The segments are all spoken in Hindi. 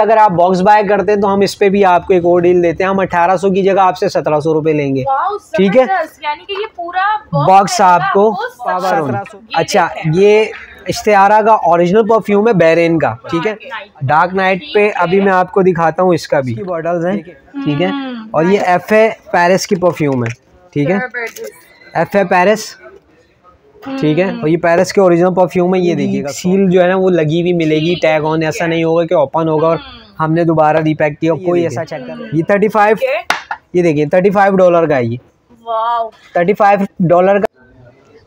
के अगर आप बॉक्स बाय करते हैं तो हम इस पे भी आपको एक और डील देते हैं। हम अठारह सौ की जगह आपसे सत्रह सौ रुपए लेंगे। ठीक है? यानी कि ये पूरा बॉक्स आपको पावर सत्रह सौ। अच्छा ये इश्तेहारा का ओरिजिनल परफ्यूम है बैरेन का ठीक है? डार्क नाइट पे अभी मैं आपको दिखाता हूँ इसका भी। बॉटल्स हैं। ठीक है? हम्म, और ये एफ़ ए पेरिस की परफ्यूम है ठीक है? एफ़ ए पेरिस ठीक है? और ये पेरिस के ओरिजिनल परफ्यूम है ये देखिएगा। सील जो है ना वो लगी हुई मिलेगी टैग ऑन ऐसा नहीं होगा कि ओपन होगा और हमने दोबारा रिपैक किया कोई ऐसा चेक कर ये थर्टी फाइव ये देखिए थर्टी फाइव डॉलर का है ये। थर्टी फाइव डॉलर का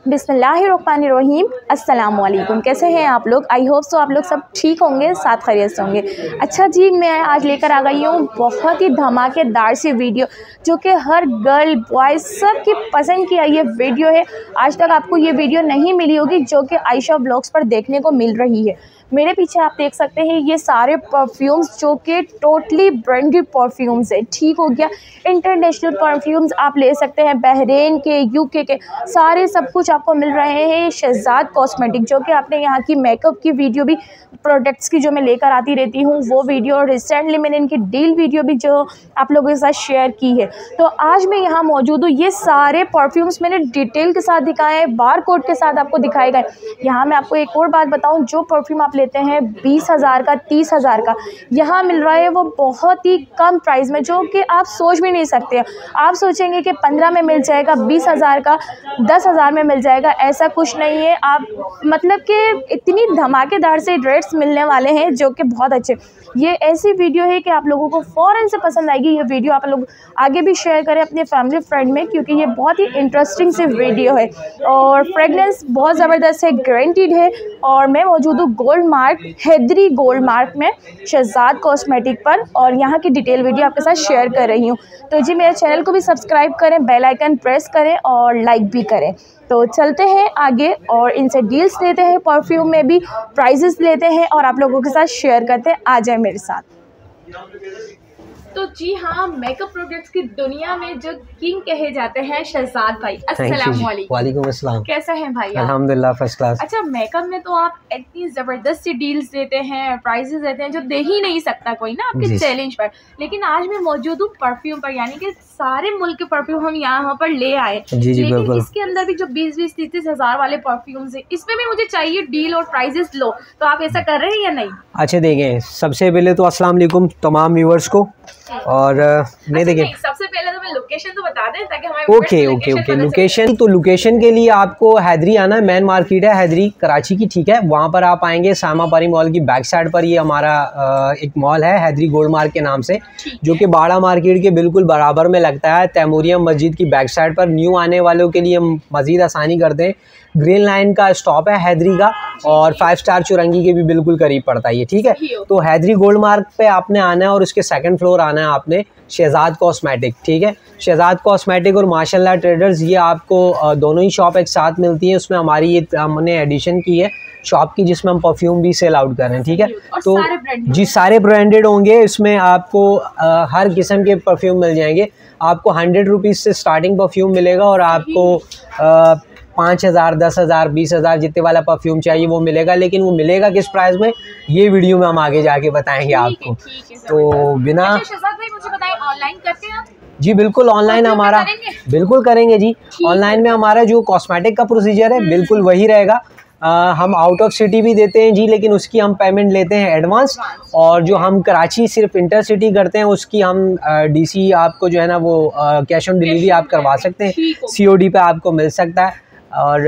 बिसमीम अस्सलाम कैसे हैं आप लोग? आई होप सो आप लोग सब ठीक होंगे, साथ खैरियत से होंगे। अच्छा जी, मैं आज लेकर आ गई हूँ बहुत ही धमाकेदार सी वीडियो, जो कि हर गर्ल बॉय सब की पसंद की आई ये वीडियो है। आज तक आपको ये वीडियो नहीं मिली होगी, जो कि आयशा ब्लॉग्स पर देखने को मिल रही है। मेरे पीछे आप देख सकते हैं, ये सारे परफ्यूम्स जो कि टोटली ब्रांडेड परफ्यूम्स है। ठीक हो गया। इंटरनेशनल परफ्यूम्स आप ले सकते हैं बहरीन के यूके के, सारे सब कुछ आपको मिल रहे हैं। शहजाद कॉस्मेटिक जो कि आपने यहाँ की मेकअप की वीडियो भी प्रोडक्ट्स की जो मैं लेकर आती रहती हूँ, वो वीडियो और रिसेंटली मैंने इनकी डील वीडियो भी जो आप लोगों के साथ शेयर की है। तो आज मैं यहाँ मौजूद हूँ। ये सारे परफ्यूम्स मैंने डिटेल के साथ दिखाए हैं बार कोड के साथ आपको दिखाए गए यहाँ मैं आपको एक और बात बताऊँ, जो परफ्यूम आप लेते हैं बीस हज़ार का, तीस हज़ार का। यहाँ मिल रहा है वो बहुत ही कम प्राइस में, जो कि आप सोच भी नहीं सकते। आप सोचेंगे कि पंद्रह में मिल जाएगा, बीस हज़ार का, दस हज़ार में मिल जाएगा, ऐसा कुछ नहीं है। आप मतलब कि इतनी धमाकेदार से रेट्स मिलने वाले हैं, जो कि बहुत अच्छे। ये ऐसी वीडियो है कि आप लोगों को फ़ौरन से पसंद आएगी ये वीडियो आप लोग आगे भी शेयर करें अपने फैमिली फ्रेंड में, क्योंकि ये बहुत ही इंटरेस्टिंग सी वीडियो है। और फ्रेगनेंस बहुत ज़बरदस्त है गारंटीड है। और मैं मौजूद हूँ gold mark Haidari gold mark में शहजाद कॉस्मेटिक पर और यहाँ की डिटेल वीडियो आपके साथ शेयर कर रही हूँ। तो जी, मेरे चैनल को भी सब्सक्राइब करें बेल आइकन प्रेस करें और लाइक भी करें। तो चलते हैं आगे और इनसे डील्स लेते हैं परफ्यूम में भी प्राइजेस लेते हैं और आप लोगों के साथ शेयर करते हैं। आ जाए मेरे साथ। तो जी हाँ मेकअप प्रोडक्ट्स की दुनिया में जो किंग कहे जाते हैं शहजाद भाई वालेकुम। वालेकुम अस्सलाम। कैसे हैं भाई अल्हम्दुलिल्लाह फ़र्स्ट क्लास अच्छा मेकअप में तो आप इतनी ज़बरदस्त सी डील्स देते हैं प्राइजेस देते हैं जो दे ही नहीं सकता कोई ना आपके चैलेंज पर। लेकिन आज मैं मौजूद हूँ परफ्यूम पर यानी कि सारे मुल्क के परफ्यूम हम यहाँ पर ले आए। जी, जी, लेकिन इसके अंदर भी जो बीस बीस तीस तीस हज़ार वाले परफ्यूम्स है इसमें भी मुझे चाहिए डील और प्राइजेस लो। तो आप ऐसा कर रहे हैं या नहीं? अच्छा देखें सबसे पहले तो असला तमाम व्यूवर्स को। और नहीं मैं अच्छा, सबसे पहले तो मैं लोकेशन तो बता दें ताकि हमारे ओके ओके ओके लोकेशन तो लोकेशन के लिए आपको हैदरी आना है मेन मार्केट है हैदरी कराची की ठीक है? वहाँ पर आप आएँगे सामापारी मॉल की बैक साइड पर ये हमारा एक मॉल है हैदरी गोल्ड मार्क के नाम से जो कि बाड़ा मार्केट के बिल्कुल बराबर में लगता है तैमूरियम मस्जिद की बैक साइड पर न्यू आने वालों के लिए हम मज़ीद आसानी करते हैं ग्रीन लाइन का स्टॉप है हैदरी का और फाइव स्टार चुरंगी के भी बिल्कुल करीब पड़ता है ये ठीक है? तो हैदरी गोल्ड मार्क पे आपने आना है और उसके सेकंड फ्लोर आना है आपने शहजाद कॉस्मेटिक ठीक है? शहजाद कॉस्मेटिक और माशाल्लाह ट्रेडर्स ये आपको दोनों ही शॉप एक साथ मिलती है। उसमें हमारी ये हमने एडिशन की है शॉप की जिसमें हम परफ्यूम भी सेल आउट कर रहे हैं ठीक है? तो सारे जी सारे ब्रांडेड होंगे। इसमें आपको अ, हर किस्म के परफ्यूम मिल जाएँगे। आपको हंड्रेड रुपीज़ से स्टार्टिंग परफ्यूम मिलेगा और आपको पाँच हज़ार दस हज़ार बीस हज़ार जितने वाला परफ्यूम चाहिए वो मिलेगा लेकिन वो मिलेगा किस प्राइस में? ये वीडियो में हम आगे जाके बताएँगे आपको। तो बिना अच्छा हैं जी बिल्कुल ऑनलाइन हमारा बिल्कुल करेंगे जी। ऑनलाइन में हमारा जो कॉस्मेटिक का प्रोसीजर है बिल्कुल वही रहेगा। अ, हम आउट ऑफ़ सिटी भी देते हैं जी लेकिन उसकी हम पेमेंट लेते हैं एडवांस और जो हम कराची सिर्फ़ इंटर सिटी करते हैं उसकी हम डीसी आपको जो है ना वो कैश ऑन डिलीवरी आप करवा सकते हो। सीओडी पे आपको मिल सकता है। और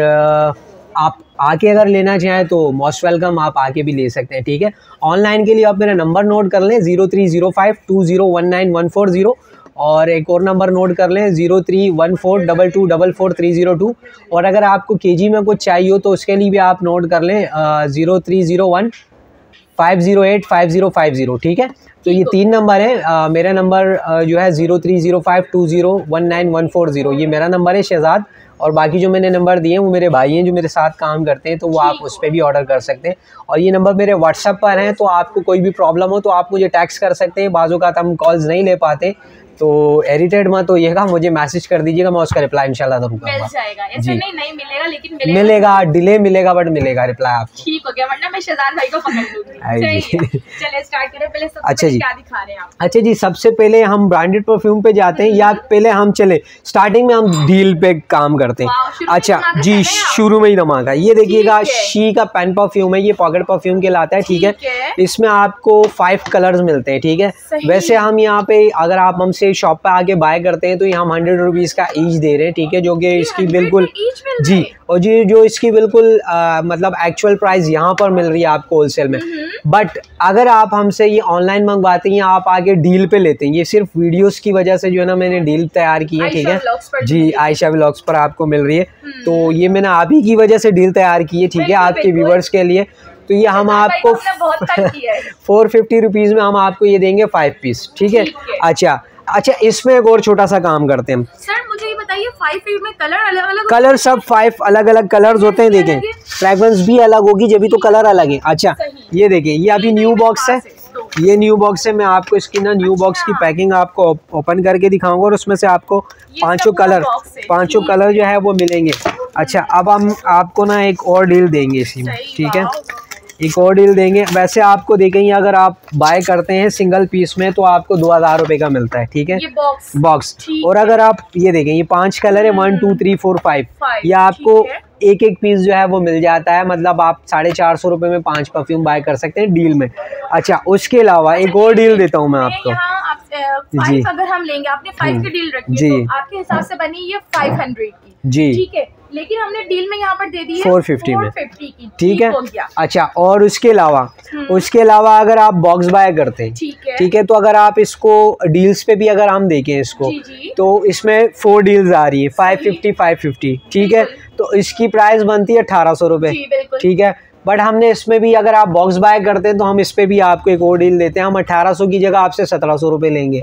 आप आके अगर लेना चाहें तो मोस्ट वेलकम आप आके भी ले सकते हैं ठीक है? ऑनलाइन के लिए आप मेरा नंबर नोट कर लें zero three zero five two zero one nine one four zero और एक और नंबर नोट कर लें zero three one four double two double four three zero two और अगर आपको केजी में कुछ चाहिए हो तो उसके लिए भी आप नोट कर लें zero three zero one five zero eight five zero five zero ठीक है? तो ये तीन नंबर है मेरा नंबर जो है zero three zero five two zero one nine one four zero ये मेरा नंबर है शहजाद। और बाकी जो मैंने नंबर दिए हैं वो मेरे भाई हैं जो मेरे साथ काम करते हैं तो वो आप उस पर भी ऑर्डर कर सकते हैं। और ये नंबर मेरे व्हाट्सअप पर हैं तो आपको कोई भी प्रॉब्लम हो तो आप मुझे टैक्स कर सकते हैं। बाजू का हम कॉल्स नहीं ले पाते। तो एडिटेड मत होइएगा मुझे मैसेज कर दीजिएगा मैं उसका रिप्लाई इंशाल्लाह ज़रूर मिल जाएगा। ऐसा जी। नहीं नहीं मिलेगा लेकिन मिलेगा मिलेगा डिले मिलेगा बट मिलेगा रिप्लाई आपको। ठीक हो गया वरना मैं शहजाद भाई को पकड़ लूँगी। चलिए स्टार्ट करें। पहले सबसे अच्छा जी। क्या दिखा रहे हैं आप? अच्छा जी सबसे पहले हम ब्रांडेड परफ्यूम पे जाते हैं या पहले हम चले। स्टार्टिंग में हम डील पे काम करते हैं। अच्छा जी हैं। शुरू में ही धमाका ये देखिएगा शी का पेन परफ्यूम है ये पॉकेट परफ्यूम के लाता है ठीक है। इसमें आपको फाइव कलर्स मिलते हैं ठीक है। वैसे हम यहाँ पे अगर आप हमसे शॉप पे आके बाय करते हैं तो ये हम हंड्रेड रुपीज़ का ईच दे रहे हैं ठीक है? जो कि इसकी बिल्कुल जी और जी जो इसकी बिल्कुल आ, मतलब एक्चुअल प्राइस यहाँ पर मिल रही है आपको होलसेल में। हम्म। बट अगर आप हमसे ये ऑनलाइन मंगवाते हैं आप आगे डील पे लेते हैं ये सिर्फ़ वीडियोस की वजह से जो है ना मैंने डील तैयार की है ठीक है? जी आयशा व्लॉग्स पर आपको मिल रही है। हम्म। तो ये मैंने आप ही की वजह से डील तैयार की है ठीक है आपके व्यूवर्स के लिए। तो ये हम भाई को आपको फोर फिफ्टी रुपीज़ में हम आपको ये देंगे फाइव पीस ठीक है। अच्छा अच्छा इसमें एक और छोटा सा काम करते हैं। सर मुझे ये बताइए फाइव में कलर अलग अलग कलर सब फाइव अलग अलग कलर्स होते हैं देखें। फ्रेगरेंस भी अलग होगी जब भी तो कलर अलग है। अच्छा ये देखें ये अभी न्यू बॉक्स है पास है, तो। ये न्यू बॉक्स है मैं आपको इसकी ना न्यू बॉक्स की अच्छा। पैकिंग आपको ओपन करके दिखाऊँगा और उसमें से आपको पाँचों कलर पाँचों कलर जो है वो मिलेंगे। अच्छा अब हम आपको ना एक और डील देंगे इसी में ठीक है। एक और डील देंगे। वैसे आपको देखेंगे अगर आप बाय करते हैं सिंगल पीस में तो आपको दो हज़ार रुपये का मिलता है ठीक है? ये बॉक्स बॉक्स और अगर आप ये देखें ये पाँच कलर है one two three four five ये आपको एक एक पीस जो है वो मिल जाता है। मतलब आप साढ़े चार सौ रुपये में पाँच परफ्यूम बाय कर सकते हैं डील में। अच्छा उसके अलावा एक और डील देता हूँ मैं आपको। फाइव अगर हम लेंगे आपने फाइव हम्म, की डील रखी। है तो आपके हिसाब से बनी ये फाइव हंड्रेड की। जी। ठीक है लेकिन हमने डील में यहाँ पर दे दी है 450 में। 450 की। ठीक है? अच्छा और उसके अलावा हम्म। उसके अलावा अगर आप बॉक्स बाय करते हैं ठीक है। ठीक है तो अगर आप इसको डील्स पे भी अगर हम देखें इसको जी जी। तो इसमें फोर डील्स आ रही है फाइव फिफ्टी फाइव फिफ्टी ठीक है? तो इसकी प्राइस बनती है अठारह सौ रुपये ठीक है? बट हमने इसमें भी अगर आप बॉक्स बाय करते हैं तो हम इस पे भी आपको एक और डील देते हैं। हम 1800 की जगह आपसे 1700 रुपए लेंगे।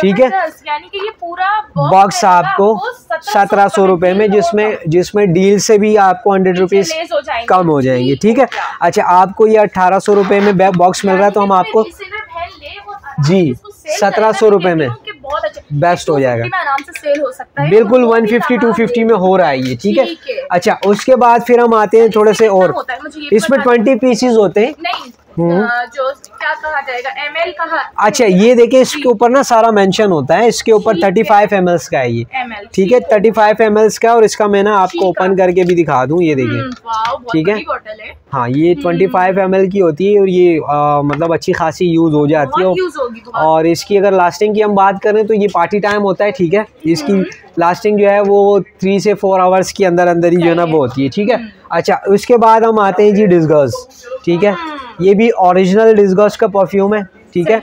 ठीक है। यानी कि ये पूरा बॉक्स आपको सत्रह सौ रुपये में जिसमें जिसमें डील से भी आपको हंड्रेड रुपीज़ कम हो जाएँगे। ठीक है? अच्छा आपको ये अठारह सौ रुपये में बॉक्स मिल रहा है तो हम आपको जी, 1700 रुपए में। बहुत अच्छा बेस्ट हो जाएगा। आराम से सेल हो सकता है बिल्कुल वन फिफ्टी टू फिफ्टी में हो रहा है ये ठीक है? अच्छा उसके बाद फिर हम आते हैं थोड़े से और। इसमें ट्वेंटी पीसीज होते हैं। जो क्या कहा जाएगा? एम एल कहा अच्छा ये देखिए इसके ऊपर ना सारा मेंशन होता है। इसके ऊपर थर्टी। फाइव एम का है ये। ठीक है थर्टी फाइव एम का और इसका मैं ना आपको ओपन करके भी दिखा दूँ ये देखिए। ठीक है। है। ये ट्वेंटी फाइव एम की होती है और ये आ, मतलब अच्छी खासी यूज़ हो जाती है। बहुत और इसकी अगर लास्टिंग की हम बात करें तो ये पार्टी टाइम होता है ठीक है? इसकी लास्टिंग जो है वो थ्री से फोर आवर्स के अंदर अंदर ही जो है ना वो होती है ठीक है? अच्छा उसके बाद हम आते हैं जी डिस्गर्स ठीक है? ये भी ओरिजिनल डिस्गर्स का परफ्यूम है ठीक है?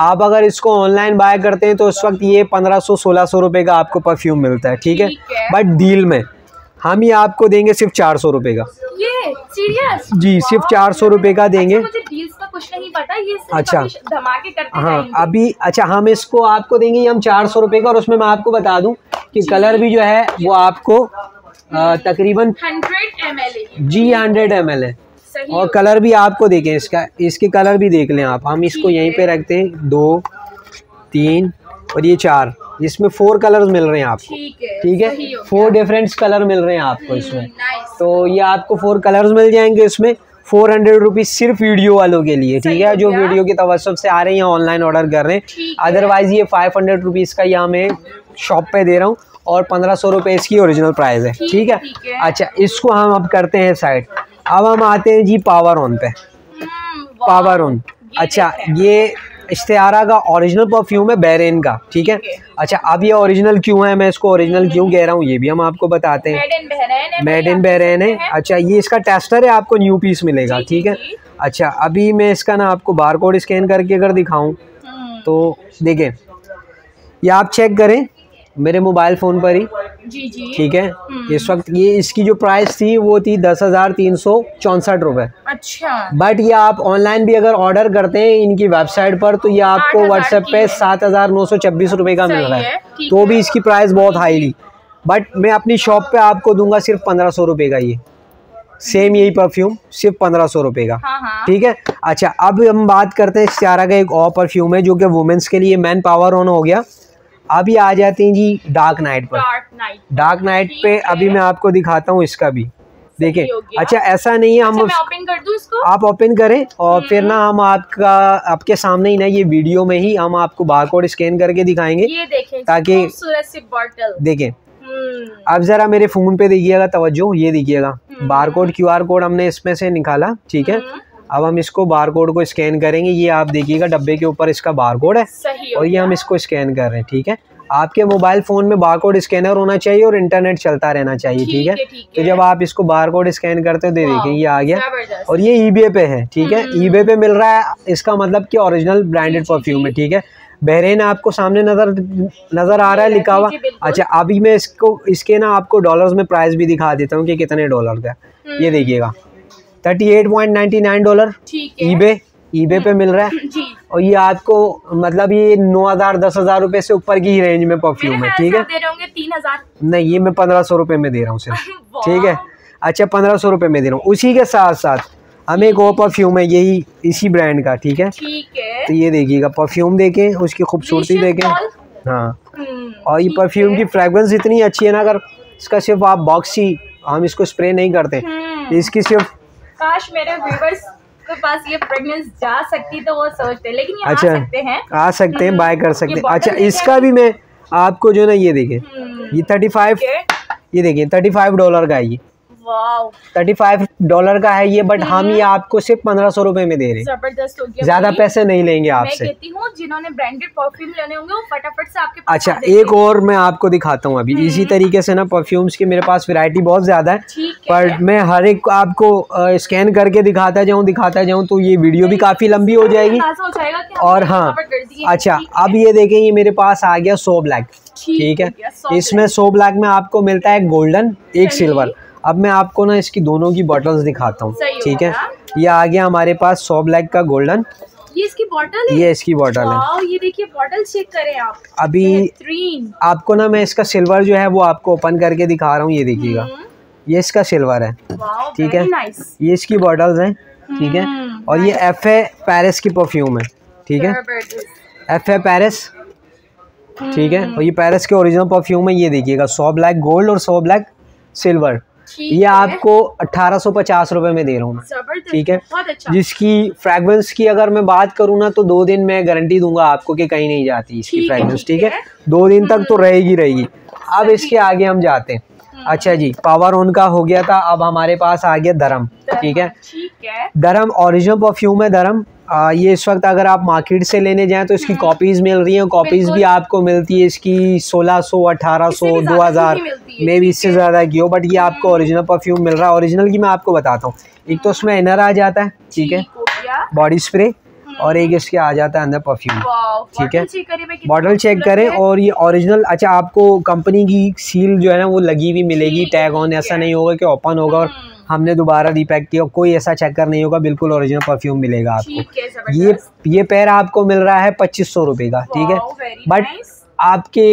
आप अगर इसको ऑनलाइन बाय करते हैं तो इस वक्त ये पंद्रह सौ सोलह सौ रुपये का आपको परफ्यूम मिलता है ठीक है? बट डील में हम ये आपको देंगे सिर्फ़ चार सौ रुपये का। ये सीरियस जी, सिर्फ़ 400 रुपए का देंगे। मुझे का कुछ नहीं पता ये अच्छा। धमाके करते हाँ अभी अच्छा हम इसको आपको देंगे ये हम चार सौ रुपये का और उसमें मैं आपको बता दूँ कि कलर भी जो है वो आपको तकरीबन 100 ml जी हंड्रेड एम है और कलर भी आपको देखें इसका इसके कलर भी देख लें आप। हम इसको यहीं। पे रखते हैं दो तीन और ये चार। इसमें फोर कलर्स मिल रहे हैं आपको। ठीक है। फोर डिफरेंट कलर मिल रहे हैं आपको इसमें। तो ये आपको फोर कलर्स मिल जाएँगे इसमें। फोर हंड्रेड रुपीज़ सिर्फ़ वीडियो वालों के लिए ठीक है? जो वीडियो की तवसब से आ रहे हैं ऑनलाइन ऑर्डर कर रहे हैं। अदरवाइज़ ये फाइव हंड्रेड रुपीज़ का यहाँ मैं शॉप पे दे रहा हूँ और पंद्रह सौ रुपये इसकी ओरिजिनल प्राइस है। ठीक है। अच्छा इसको हम अब करते हैं साइड अब हम आते हैं जी पावर ऑन पे। हम्म, पावर ऑन अच्छा ये इश्तेहारा का ओरिजिनल परफ्यूम है बैरेन का ठीक है? अच्छा अब ये ओरिजिनल क्यों है? मैं इसको ओरिजिनल क्यों कह रहा हूँ? ये भी हम आपको बताते हैं। मेड इन बहरैन है है। हैं। अच्छा ये इसका टेस्टर है आपको न्यू पीस मिलेगा ठीक है? अच्छा अभी मैं इसका ना आपको बार कोड स्कैन करके अगर दिखाऊँ हम्म, तो देखें ये आप चेक करें मेरे मोबाइल फ़ोन पर ही। जी जी। ठीक है? हम्म। इस वक्त ये इसकी जो प्राइस थी वो थी दस हज़ार तीन सौ चौंसठ रुपये अच्छा। बट ये आप ऑनलाइन भी अगर ऑर्डर करते हैं इनकी वेबसाइट पर तो ये आपको व्हाट्सएप पे सात हज़ार नौ सौ छब्बीस रुपये का मिल रहा है, तो भी इसकी प्राइस बहुत हाई हाईली बट मैं अपनी शॉप पे आपको दूँगा सिर्फ़ पंद्रह सौ रुपये का ये। सेम यही परफ्यूम सिर्फ़ पंद्रह सौ रुपये का। हाँ हाँ। ठीक है? अच्छा अब हम बात करते हैं सियारा का एक और परफ्यूम है जो कि वुमेंस के लिए मैन पावर ऑन हो गया। अभी आ जाते हैं जी डार्क नाइट पर। डार्क नाइट डार्क नाइट पे अभी मैं आपको दिखाता हूँ इसका भी। देखिए अच्छा ऐसा नहीं है हम अच्छा ओपन कर दूँ इसको? आप ओपन करें और फिर ना हम आपका आपके सामने ही ना ये वीडियो में ही हम आपको बारकोड स्कैन करके दिखाएँगे। ये देखें ताकि- बॉटल देखें हम्म। अब जरा मेरे फ़ोन पे देखिएगा तवज्जो ये देखिएगा। हम्म। बारकोड क्यूआर कोड हमने इसमें से निकाला ठीक है? हम्म, अब हम इसको बारकोड को स्कैन करेंगे। ये आप देखिएगा डब्बे के ऊपर इसका बारकोड है और ये हम इसको स्कैन कर रहे हैं ठीक है? आपके मोबाइल फ़ोन में बारकोड स्कैनर होना चाहिए और इंटरनेट चलता रहना चाहिए ठीक है? तो जब आप इसको बारकोड स्कैन करते हो दे देखिए ये आ गया। और ये ईबे पे है ठीक है? हम्म। ईबे पे मिल रहा है इसका मतलब कि ओरिजिनल ब्रांडेड परफ्यूम है ठीक है? बहरेन आपको सामने नज़र नज़र आ रहा है लिखा हुआ। अच्छा अभी मैं इसको इसके ना आपको डॉलर्स में प्राइस भी दिखा देता हूँ कि कितने डॉलर का ये देखिएगा। Thirty eight point ninety nine dollar eBay eBay पे मिल रहा है। जी। और ये आपको मतलब ये नौ हज़ार दस हज़ार रुपए से ऊपर की ही रेंज में परफ्यूम है ठीक है? तीन हज़ार। नहीं ये मैं पंद्रह सौ रुपये में दे रहा हूँ सिर्फ़ ठीक है? अच्छा पंद्रह सौ रुपये में दे रहा हूँ। उसी के साथ साथ हमें एक और परफ्यूम है। यही इसी ब्रांड का ठीक है? ठीक है। तो ये देखिएगा परफ्यूम देखें उसकी खूबसूरती देखें। हाँ। हम्म, और ये परफ्यूम की फ्रेगरेंस इतनी अच्छी है ना अगर इसका सिर्फ़ आप बॉक्स ही हम इसको स्प्रे नहीं करते। हम्म, इसकी सिर्फ़ काश मेरे व्यूवर्स के पास ये फ्रेगनेंस जा सकती तो वो सोचते। लेकिन ये अच्छा आ सकते हैं। आ सकते हैं बाय कर सकते हैं। अच्छा इसका भी मैं आपको जो है ना ये देखें। हम्म, ये थर्टी फाइव ये देखिए थर्टी फाइव डॉलर का है ये। थर्टी फाइव डॉलर का है ये बट हम ये आपको सिर्फ़ पंद्रह सौ रुपये में दे रहे हैं। ज़बरदस्त हो गया ज़्यादा पैसे नहीं लेंगे आपसे। कहती हूँ जिन्होंने ब्रांडेड परफ्यूम लेने होंगे वो फटाफट से आपके पास अच्छा एक और मैं आपको दिखाता हूँ अभी। इसी तरीके से ना परफ्यूम्स की मेरे पास वेरायटी बहुत ज़्यादा है पर मैं हर एक आपको स्कैन करके दिखाता जाऊँ दिखाता जाऊँ तो ये वीडियो भी काफ़ी लंबी हो जाएगी। और हाँ दिए। हैं। अच्छा अब ये देखें ये मेरे पास आ गया सो ब्लैक ठीक है? इसमें सो ब्लैक में आपको मिलता है गोल्डन एक सिल्वर अब मैं आपको ना इसकी दोनों की बॉटल्स दिखाता हूँ ठीक है। ये आ गया हमारे पास सो ब्लैक का गोल्डन ये इसकी बॉटल है? ये इसकी बॉटल है। ये देखिए बॉटल चेक करें आप। अभी आपको ना मैं इसका सिल्वर जो है वो आपको ओपन करके दिखा रहा हूँ ये देखिएगा। हम्म, ये इसका सिल्वर है ठीक है। ये इसकी बॉटल्स हैं ठीक है? हम्म, और ये एफ़ ए पेरिस की परफ्यूम है ठीक है? एफ़ ए पेरिस ठीक है? और ये पेरिस के ओरिजिनल परफ्यूम है ये देखिएगा। सौ ब्लैक गोल्ड और सौ ब्लैक सिल्वर ये आपको अठारह सौ पचास रुपये में दे रहा हूँ ठीक है? अच्छा। जिसकी फ्रेगरेंस की अगर मैं बात करूँ ना तो दो दिन मैं गारंटी दूँगा आपको कि कहीं नहीं जाती इसकी फ्रेगरेंस ठीक है। दो दिन तक तो रहेगी रहेगी। अब इसके आगे हम जाते हैं। अच्छा जी पावर ऑन का हो गया था अब हमारे पास आ गया धर्म ठीक है? ठीक है। धर्म ओरिजिनल परफ्यूम है धर्म। आ, ये इस वक्त अगर आप मार्केट से लेने जाएँ तो इसकी कॉपीज मिल रही हैं कॉपीज भी आपको मिलती है इसकी 1600 1800 इससे भी 2000 ज़्यादा की में भी इससे ज़्यादा की हो बट ये आपको ओरिजिनल परफ्यूम मिल रहा है। ओरिजिनल की मैं आपको बताता हूँ। एक तो उसमें इनर आ जाता है ठीक है। बॉडी स्प्रे और एक इसके आ जाता है अंदर परफ्यूम ठीक है। बॉटल चेक करें और ये ओरिजिनल अच्छा आपको कंपनी की सील जो है ना वो लगी हुई मिलेगी टैग ऑन ऐसा नहीं होगा कि ओपन होगा और हम्म। हमने दोबारा रिपैक किया कोई ऐसा चक्कर नहीं होगा बिल्कुल ओरिजिनल परफ्यूम मिलेगा आपको। ये ये पैर आपको मिल रहा है पच्चीस सौ रुपये का ठीक है? बट आपके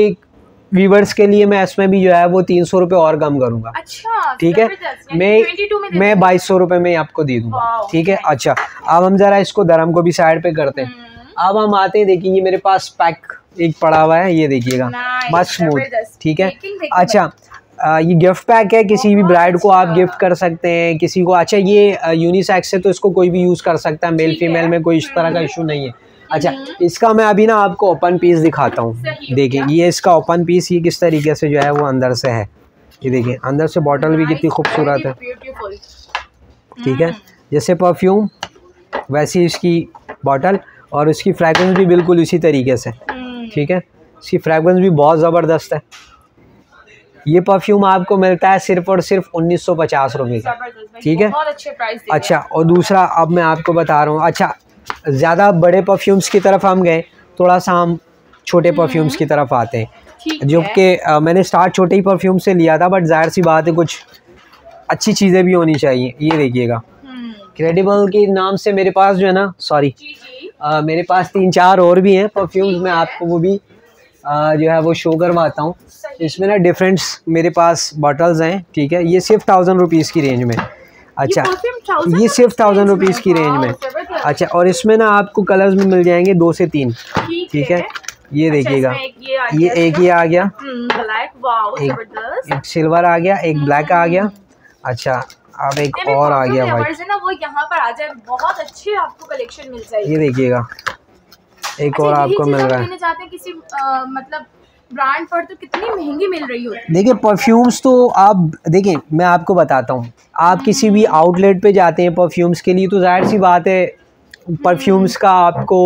व्यूवर्स के लिए मैं इसमें भी जो है वो तीन सौ रुपये और कम करूँगा। अच्छा ठीक है? मैं 22 में बाईस सौ रुपये में आपको दे दूँगा ठीक है? अच्छा अब हम ज़रा इसको धर्म को भी साइड पे करते हैं। हम्म, अब हम आते हैं देखिए ये मेरे पास पैक एक पड़ा हुआ है ये देखिएगा। मस्त स्मूथ ठीक है? अच्छा आ, ये गिफ्ट पैक है किसी भी ब्राइड को आप अच्छा। गिफ्ट कर सकते हैं किसी को अच्छा ये यूनिसेक्स है तो इसको कोई भी यूज़ कर सकता है मेल फीमेल में कोई इस तरह का इशू नहीं है। अच्छा इसका मैं अभी ना आपको ओपन पीस दिखाता हूँ। देखिए ये इसका ओपन पीस ये किस तरीके से जो है वो अंदर से है। ये देखिए अंदर से बॉटल भी कितनी खूबसूरत है। ठीक है? जैसे परफ्यूम वैसी इसकी बॉटल और उसकी फ्रेगरेंस भी बिल्कुल इसी तरीके से। हम्म, ठीक है? इसकी फ्रेगरेंस भी बहुत ज़बरदस्त है। ये परफ्यूम आपको मिलता है सिर्फ़ और सिर्फ़ उन्नीस सौ पचास रुपये का। ठीक है। अच्छे और दूसरा अब मैं आपको बता रहा हूँ। अच्छा ज़्यादा बड़े परफ्यूम्स की तरफ़ हम गए थोड़ा सा हम छोटे परफ्यूम्स की तरफ़ आते हैं। जो कि मैंने स्टार्ट छोटे ही परफ्यूम से लिया था बट ज़ाहिर सी बात है कुछ अच्छी चीज़ें भी होनी चाहिए। ये देखिएगा। हम्म, क्रेडिबल के नाम से मेरे पास जो है ना सॉरी मेरे पास तीन चार और भी हैं परफ्यूम्स मैं आपको वो भी जो है वो शो करवाता हूँ। इसमें ना डिफरेंट्स मेरे पास बॉटल्स हैं ठीक है? ये सिर्फ़ थाउज़ेंड रुपीज़ की रेंज में। अच्छा ये सिर्फ़ थाउज़ेंड रुपीज़ की रेंज में? अच्छा और इसमें ना आपको कलर्स में मिल जाएँगे दो से तीन। ठीक है? ये अच्छा, देखिएगा। ये एक ये आ गया। एक- सिल्वर आ गया एक ब्लैक आ गया। अच्छा अब एक और आ गया भाई ना वो यहाँ पर आ जाए बहुत अच्छी आपको कलेक्शन मिल जाएगी। ये देखिएगा। एक अच्छा, और आपको मिल रहा है। चाहते हैं किसी मतलब ब्रांड पर तो कितनी महँगी मिल रही होती देखिए परफ्यूम्स तो आप देखिए मैं आपको बताता हूँ। आप किसी भी आउटलेट पे जाते हैं परफ्यूम्स के लिए तो ज़ाहिर सी बात है परफ्यूम्स का आपको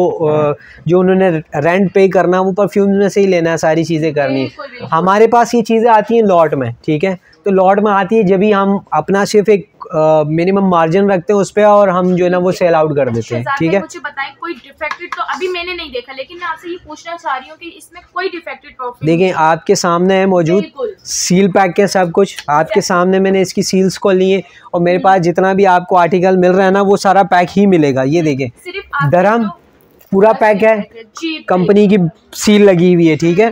जो उन्होंने रेंट पे करना वो परफ्यूम्स में से ही लेना है सारी चीज़ें करनी। हमारे पास ये चीज़ें आती हैं लॉट में ठीक है? तो लॉट में आती है जब भी हम अपना सिर्फ़ एक मिनिमम मार्जिन रखते हैं उस पर और हम जो है ना वो सेल आउट कर देते हैं ठीक है? मुझे बताएँ कोई डिफेक्टेड तो अभी मैंने नहीं देखा लेकिन मैं आपसे ये पूछना चाह रही हूँ कि इसमें कोई डिफेक्टेड परफ्यूम देखिए आपके सामने है मौजूद सील पैक है सब कुछ। आपके सामने मैंने इसकी सील्स को लिए और मेरे पास जितना भी आपको आर्टिकल मिल रहा है ना वो सारा पैक ही मिलेगा। ये देखिए सिर्फ़ दरम पूरा पैक है। कंपनी की सील लगी हुई है ठीक है?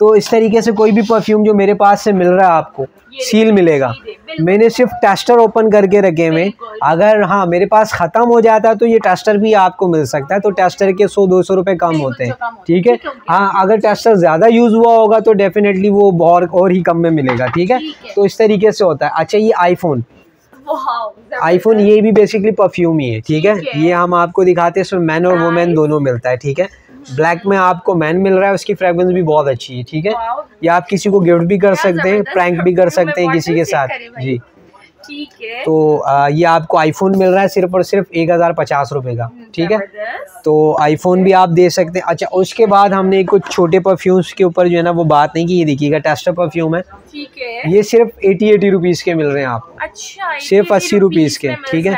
तो इस तरीके से कोई भी परफ्यूम जो मेरे पास से मिल रहा है आपको सील मिलेगा। मैंने सिर्फ़ टेस्टर ओपन करके रखे हुए अगर हाँ मेरे पास ख़त्म हो जाता है तो ये टेस्टर भी आपको मिल सकता है तो टेस्टर के सौ दो सौ रुपये कम होते हैं। ठीक है? है, अगर टेस्टर ज़्यादा यूज़ हुआ होगा तो डेफिनेटली वो और और ही कम में मिलेगा ठीक है? तो इस तरीके से होता है। अच्छा ये आईफोन। आईफोन ये भी बेसिकली परफ्यूम ही है ठीक है? ये हम आपको दिखाते हैं इसमें मैन और वुमेन दोनों मिलता है ठीक है? ब्लैक में आपको मैन मिल रहा है उसकी फ्रेग्रेंस भी बहुत अच्छी है ठीक है? या आप किसी को गिफ्ट भी कर सकते हैं प्रैंक भी कर सकते हैं किसी के साथ। जी। ठीक है। तो आ, ये आपको आईफोन मिल रहा है सिर्फ़ और सिर्फ़ एक हज़ार पचास रुपये का ठीक है? तो आईफोन भी आप दे सकते हैं। अच्छा उसके बाद हमने कुछ छोटे परफ्यूम्स के ऊपर जो है ना वो बात नहीं की ये देखिएगा टेस्टर परफ्यूम है। ठीक है। ये सिर्फ़ एटी एटी रुपीज़ के मिल रहे हैं आपको। अच्छा सिर्फ़ 80 80 रुपीस के, ठीक है।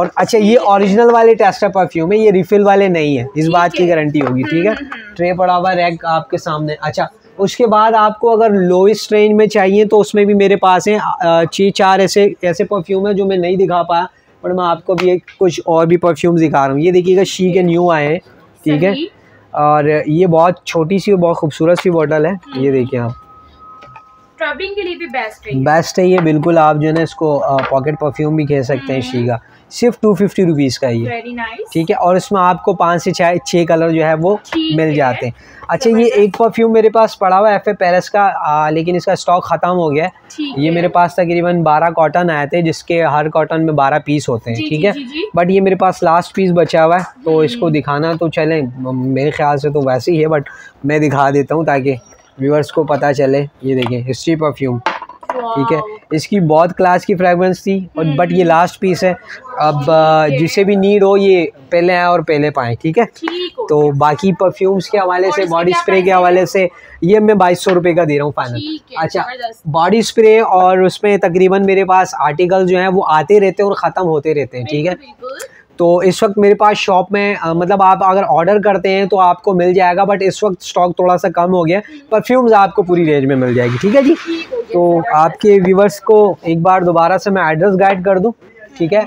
और अच्छा ये ओरिजिनल वाले टेस्टर परफ्यूम है ये रिफिल वाले नहीं है इस बात की गारंटी होगी ठीक है? हम्म, हम्म। ट्रे पड़ा हुआ रैक आपके सामने। अच्छा उसके बाद आपको अगर लोएस्ट रेंज में चाहिए तो उसमें भी मेरे पास है छः चार ऐसे ऐसे परफ्यूम है जो मैं नहीं दिखा पाया पर मैं आपको भी एक कुछ और भी परफ्यूम दिखा रहा हूँ। ये देखिएगा शी के न्यू आए हैं ठीक है? और ये बहुत छोटी सी और बहुत खूबसूरत सी बॉटल है हम्म। ये देखिए आप। ट्रबिंग के लिए भी बेस्ट है बेस्ट है ये बिल्कुल आप जो है ना इसको पॉकेट परफ्यूम भी कह सकते हैं शी का सिर्फ़ टू फिफ्टी रुपीज़ का ही है वेरी नाइस ठीक है और इसमें आपको पाँच से छः छः कलर जो है वो मिल जाते हैं। अच्छा ये एक परफ्यूम मेरे पास पड़ा हुआ है एफ़ ए पेरिस का आ, लेकिन इसका स्टॉक ख़त्म हो गया है। ये है। मेरे पास तकरीबन बारह कॉटन आए थे जिसके हर कॉटन में बारह पीस होते हैं ठीक है। बट ये मेरे पास लास्ट पीस बचा हुआ है तो इसको दिखाना तो चले मेरे ख्याल से तो वैसे ही है बट मैं दिखा देता हूँ ताकि व्यूअर्स को पता चले। ये देखें हिस्ट्री परफ्यूम ठीक है? इसकी बहुत क्लास की फ्रेगरेंस थी और बट ये लास्ट पीस है। अब जिसे भी नीड हो ये पहले आए और पहले पाए ठीक है? तो बाकी परफ्यूम्स के हवाले से बॉडी स्प्रे के हवाले से ये मैं बाईस सौ रुपये का दे रहा हूँ फाइनल अच्छा बॉडी स्प्रे और उसमें तकरीबन मेरे पास आर्टिकल जो हैं वो आते रहते हैं और ख़त्म होते रहते हैं ठीक है। तो इस वक्त मेरे पास शॉप में अ, मतलब आप अगर ऑर्डर करते हैं तो आपको मिल जाएगा बट इस वक्त स्टॉक थोड़ा सा कम हो गया परफ्यूम्स आपको पूरी रेंज में मिल जाएगी ठीक है जी? तो आपके व्यूवर्स को एक बार दोबारा से मैं एड्रेस गाइड कर दूँ ठीक है?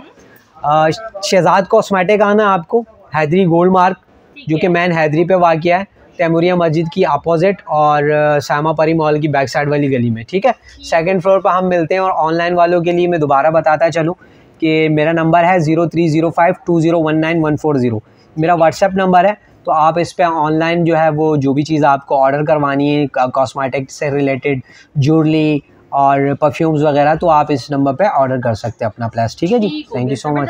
शहजाद कॉस्मेटिक आना आपको हैदरी गोल्ड मार्क जो कि मैन हैदरी पे वाक़ है तैमूरिया मस्जिद की अपोजिट और सामा परी मॉल की बैक साइड वाली गली में ठीक है? सेकंड फ्लोर पर हम मिलते हैं और ऑनलाइन वालों के लिए मैं दोबारा बताता चलूँ। कि मेरा नंबर है zero three zero five two zero one nine one four zero. मेरा व्हाट्सएप नंबर है तो आप इस पर ऑनलाइन जो है वो जो भी चीज़ आपको ऑर्डर करवानी है कॉस्मेटिक से रिलेटेड ज्वेलरी और परफ्यूम्स वगैरह तो आप इस नंबर पे ऑर्डर कर सकते हैं अपना प्लेस ठीक है जी? Thank you so much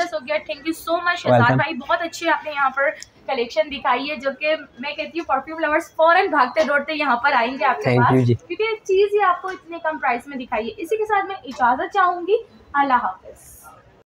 thank you so much भाई बहुत अच्छी आपने यहाँ पर कलेक्शन दिखाई है जो कि मैं कहती हूँ परफ्यूम लवर्स फ़ौरन भागते दौड़ते यहाँ पर आएँगे आपके Thank पास क्योंकि चीज़ ही आपको इतने कम प्राइस में दिखाई है। इसी के साथ मैं इजाज़त चाहूँगी। अल्लाह हाफिज़।